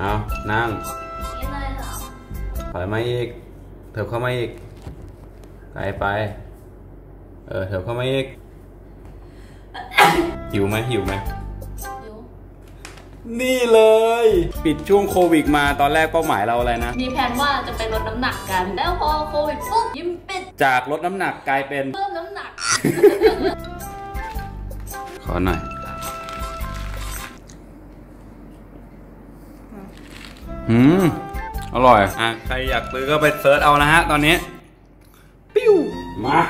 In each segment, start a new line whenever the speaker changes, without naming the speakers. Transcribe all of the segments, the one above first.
เอานั่ง
นี่เลยเหรอ
ถอยมาอีก เถิบเข้ามาอีก ไกลไป เออ เถิบเข้ามาอีก หิวไหมหิวไหม
อยู่
นี่เลย ปิดช่วงโควิดมาตอนแรกเป้าหมายเราอะไรนะ
มีแผนว่าจะไปลดน้ำหนักกัน แล้วพอโควิดปุ๊บยิ้มปิด
จากลดน้ำหนักกลายเป็น
เพิ่มน้ำหนัก
ขอหน่อย อืม อร่อย อะ ใครอยากซื้อก็ไป search เอานะฮะ ตอนนี้ ปิ้ว มา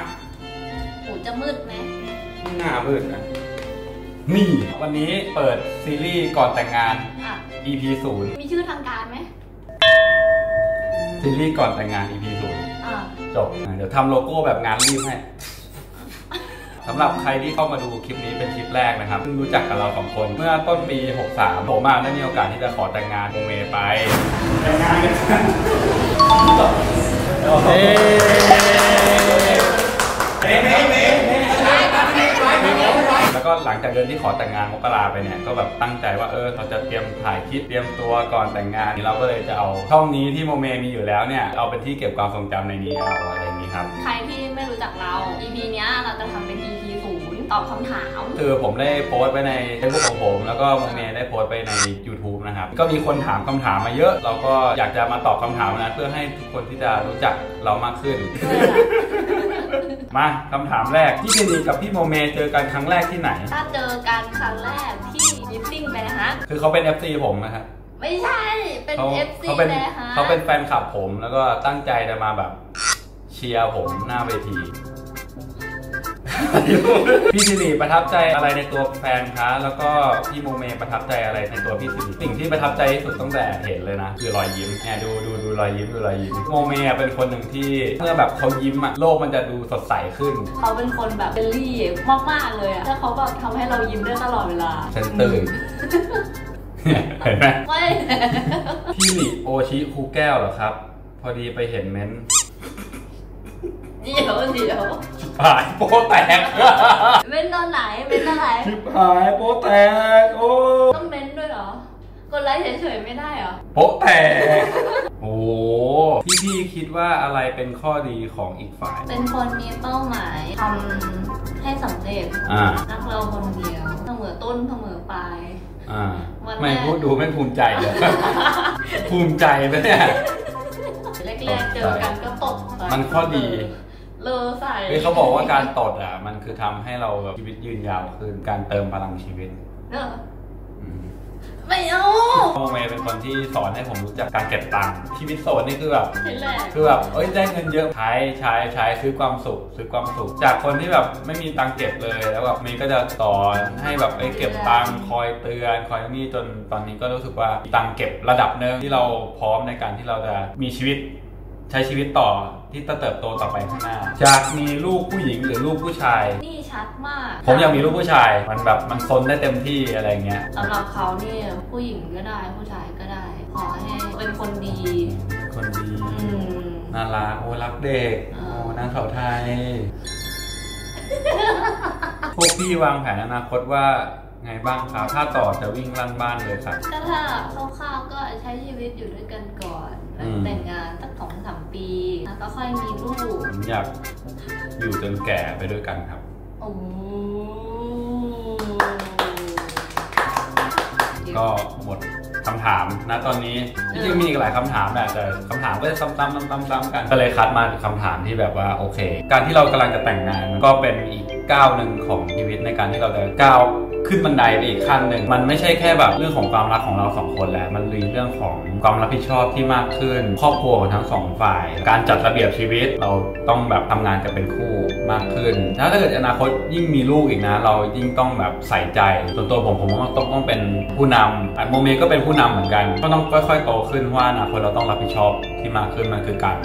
โอ้จะมืดไหม
หน้ามืดนะนี่ วันนี้เปิดซีรีส์ก่อนแต่งงาน
อะ
EP ศูนย์
มีชื่อทางการไหม
ซีรีส์ก่อนแต่งงาน EP ศูนย์
อะ
จบอะเดี๋ยวทำโลโก้แบบงานรีบให้ สำหรับใครที่เข้ามาดูคลิปนี้เป็นคลิปแรกนะครับเพิ่งรู้จักกับเราสองคน เมื่อต้นปี 63 ผมมาได้มีโอกาสที่จะขอแต่งงานโมเมไป แต่งงานกันเฮ้แล้วก็หลังจากเดือนที่ขอแต่งงานมกราไปเนี่ยก็แบบตั้งใจว่าเออเราจะเตรียมถ่ายคลิปเตรียมตัวก่อนแต่งงานเราก็เลยจะเอาช่องนี้ที่โมเมมีอยู่แล้วเนี่ยเอาเป็นที่เก็บความทรงจำในนี้เอาไรอย่าง นี้ครับ
ใครที่ไม่รู้จักเรา EP เนี้ยเราจะทำเป็น EP ศูนย์ตอบคำถาม
คือผมได้โพสต์ไว้ใน Facebook ของผม แล้วก็โมเมได้โพสต์ไปใน YouTube นะครับ ก็มีคนถามคำถามมาเยอะ เราก็อยากจะมาตอบคำถามนะเพื่อให้ทุกคนที่จะรู้จักเรามากขึ้น มาคำถามแรกพี่สิริกับพี่โมเมเจอกันครั้งแรกที่ไหน
ถ้าเจอกันครั้งแรกที่ meeting ไปนะฮะ
คือเขาเป็น FC ผมนะครับ
ไม่ใช่ เป็น
เขา
FC
เขาเป็น
เลยฮะ
เขาเป็นแฟนคลับผมแล้วก็ตั้งใจจะมาแบบเชียร์ผมหน้าเวที พี่สิริประทับใจอะไรในตัวแฟนคะ แล้วก็พี่โมเมประทับใจอะไรในตัวพี่สิริสิ่งที่ประทับใจที่สุดตั้งแต่เห็นเลยนะ คือรอยยิ้มเนี่ยดูดูดูรอยยิ้มดูรอยยิ้มโมเมอะเป็นคนหนึ่งที่เมื่อแบบเขายิ้มอะโลกมันจะดูสดใสขึ้น
เขาเป็นคนแบบ lovely มากๆเลยอะถ้าเขาแบบทำให้เรายิ้มได้ตลอดเวลา
ฉันตื่น เห็นไหม
ไม่
พี่หลิโอชิครูแก้วเหรอครับ พอดีไปเห็นเม้นต์
เดี๋ยวเดี๋ยว
หายโป๊แตก
เม้นตอนไหนเม้นอะไร
ชิบหายโป๊แตกโอ้
ต้องเม้นด้วยเหรอกดไลค์เฉยๆไม่ได้เหรอ
โป๊แตกโอ้พี่พี่ๆคิดว่าอะไรเป็นข้อดีของอีกฝ่าย
เป็นคนมีเป้าหมายทำให้สำเร็จ
อ่า
รักเราคนเดียวเสมอต้นเสมอปลาย
อ่า
วันแรก
ไม่พูดดูไม่ภูมิใจเลยภูมิใจไหมเนี่ย
แรกๆเจอกันก็ตกใส่
มันข้อดี
เลอใส่
เฮ้ยเขาบอกว่าการตดอะ มันคือทำให้เราแบบชีวิตยืนยาวขึ้นการเติมพลังชีวิต
เออ
อืม
ไม่เอา
โมเมเป็นคนที่สอนให้ผมรู้จักการเก็บตังค์ชีวิตโสดนี่คือแบบ
ทีแรก
คือแบบเอ้ยได้เงินเยอะใช้ใช้ใช้ซื้อความสุขซื้อความสุข จากคนที่แบบไม่มีตังค์เก็บเลยแล้วแบบมีก็จะสอนให้แบบไอ้ยเก็บตังค์คอยเตือนคอยนี่จนตอนนี้ก็รู้สึกว่ามีตังค์เก็บระดับหนึ่งที่เราพร้อมในการที่เราจะมีชีวิต ใช้ชีวิตต่อที่จะเติบโตต่อไปข้างหน้าจากมีลูกผู้หญิงหรือลูกผู้ชาย
นี่ชัดมาก
ผมอยากมีลูกผู้ชาย มันแบบมันซนได้เต็มที่อะไรเงี้ย
สำหรับเขาเนี่ยผู้หญิงก็ได้ผู้ชายก็ได้ ขอให้เป็นคนดี
คนดี
อืม
น่ารักโอ้รักเด็ก
อ่า
โอ้นางเขาไทยพวกพี่วางแผนอนาคตว่าไงบ้างครับถ้าต่อจะวิ่งลั่นบ้านเลยครับ
ก็ถ้าคร่าวๆก็ใช้ชีวิตอยู่ด้วยกันก่อน แล้ว
อืม
แต่งงานสักสองสามปีแล้วก็ค่อยมีลูก
ผมอยากอยู่จนแก่ไปด้วยกันครับ
โอ้
ก็หมดคำถามนะตอนนี้จริงๆมีอีกหลายคำถามแหละแต่คำถามก็จะซ้ำๆซ้ำๆกัน ก็เลยคัดมาคำถามที่แบบว่าโอเค การที่เรากำลังจะแต่งงานมันก็เป็นอีกก้าวหนึ่งของชีวิตในการที่เราจะก้าว ขึ้นบันไดไปอีกขั้นหนึ่ง มันไม่ใช่แค่แบบเรื่องของความรักของเราสองคนแล้ว มันมีเรื่องของความรับผิดชอบที่มากขึ้น ครอบครัวของทั้งสองฝ่าย การจัดระเบียบชีวิตเราต้องแบบทำงานกันเป็นคู่มากขึ้นแล้วถ้าเกิดอนาคตยิ่งมีลูกอีกนะ เรายิ่งต้องแบบใส่ใจส่วนตัวผมผมว่าต้องต้องเป็นผู้นำอะโมเมก็เป็นผู้นำเหมือนกัน ก็ต้องค่อยๆโตขึ้นว่าอนาคตเราต้องรับผิดชอบที่มากขึ้นมันคือการ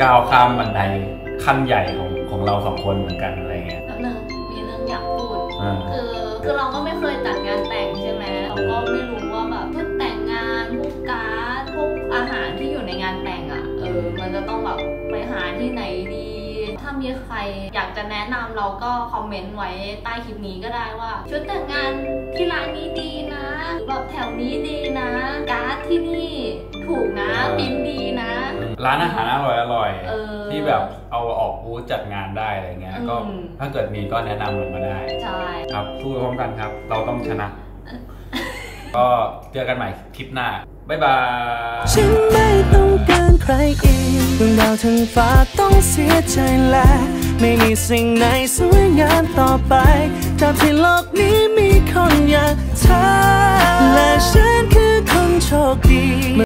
ก้าวข้ามบันไดขั้นใหญ่ของของเราสองคนเหมือนกันอะไรเงี้ย
มีเรื่องอยากพูด
อ่า
คือคือเราก็ไม่เคยจัดงานแต่งใช่ไหมเราก็ไม่รู้ว่าแบบพวกแต่งงานพวกการ์ดพวกอาหารที่อยู่ในงานแต่งอะเออมันจะต้องแบบไปหาที่ไหนดี ถ้ามีมีใครอยากจะแนะนำเราก็คอมเมนต์ไว้ใต้คลิปนี้ก็ได้ว่า ชุดแต่งงานที่ร้านนี้ดีนะหรือแบบแถวนี้ดีนะ การ์ดที่นี่ถูกนะบินดีนะ
ร้านอาหารอร่อยอร่อยๆ
เออ
ที่แบบเอาออกบูธจัดงานได้อะไรเงี้ยก็
อืม
ถ้าเกิดมีก็แนะนำลงมาได้
ใช่
ครับสู้พร้อมกันครับ เราต้องชนะ ก็เจอกันใหม่คลิปหน้าบ๊ายบาย
ฉันไม่ต้องการใครอีกดวงดาวทั้งฟ้าต้องเสียใจและไม่มีสิ่งไหนสวยงามต่อไปจากที่โลกนี้มีคนอย่างเธอและฉันคือคนโชคดี